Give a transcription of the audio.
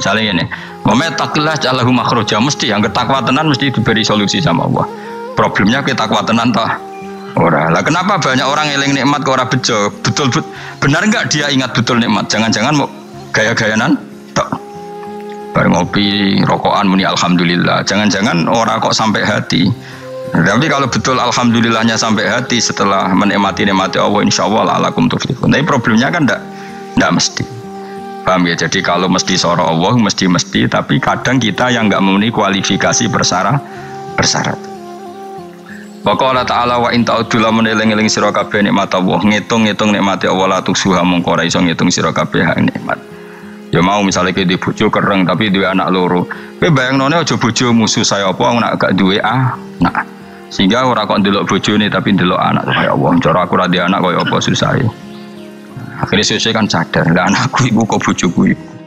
Misalnya ini, Muhammad takillah jalahu makhroja mesti yang ketakwa tenan mesti diberi solusi sama Allah. Problemnya kita takwa tenan toh. Ora. Lah kenapa banyak orang eling nikmat kok ora bejo? Betul bet, benar enggak dia ingat betul nikmat? Jangan-jangan mau gaya-gayanan tok. Bareng ngopi, rokokan muni alhamdulillah. Jangan-jangan orang kok sampai hati. Tapi kalau betul alhamdulillahnya sampai hati setelah menikmati nikmati Allah insya Allah alakum tuflihun. Tapi problemnya kan enggak, enggak mesti. Paham ya? Jadi kalau mesti soro Allah mesti mesti, tapi kadang kita yang enggak memenuhi kualifikasi bersyarat bersyarat. Pokoknya ta'ala wa in ta'udu lamun eling-eling sira nikmat Allah, ngitung-ngitung nikmati Allah la tuksuha ora iso ngitung sira kabeh nikmat. Ya mau misalnya di bojo kereng tapi duwe anak loro. Kowe bayangnone aja bojo musuh saya apa nak gak duwe ah. Nah, sehingga ora kok ndelok bojone tapi ndelok anak kaya Allah. Cara aku ra anak kaya apa susah. Akhirnya sesuai kan sadar, lah anakku ibu kok bojoku iku.